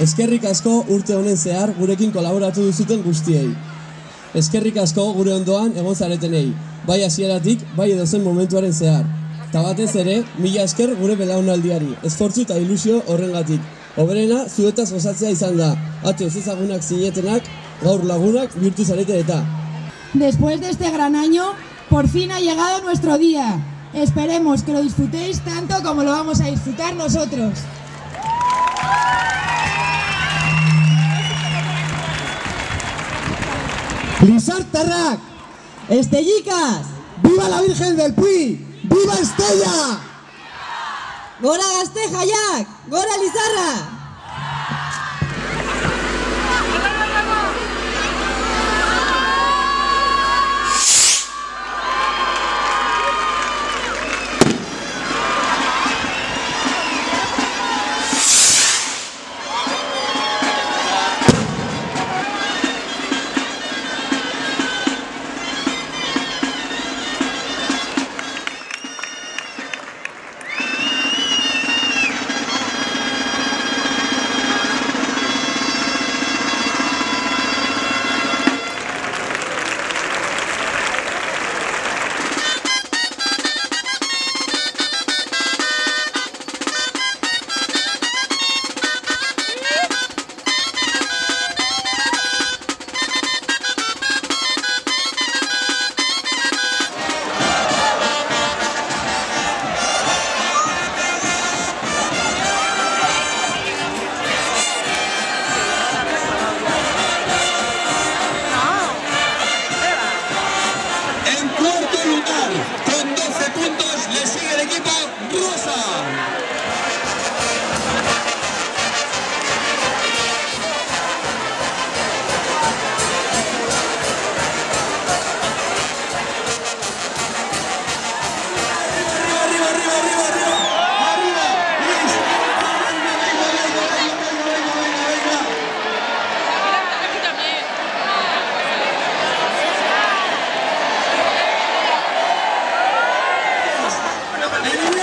Eskerrik asko urte honen zehar gurekin kolaboratu duzuten guztiei. Eskerrik asko gure ondoan egon zaretenei, bai hasieratik, bai edozen momentuaren zehar. Ta batez ere, mila esker gure belaunaldiari, esfortzu eta ilusio horrengatik. Oberena, zuetaz gozatzea izan da, ate ez ezagunak zinetenak, gaur lagunak bihurtu zarete eta. Después de este gran año, por fin ha llegado nuestro día. Esperemos que lo disfrutéis tanto como lo vamos a disfrutar nosotros. Lizartarrak, Estellicas, ¡Viva la Virgen del Puy! ¡Viva Estella! Gora gazte jaiak, gora Lizarra! Amen.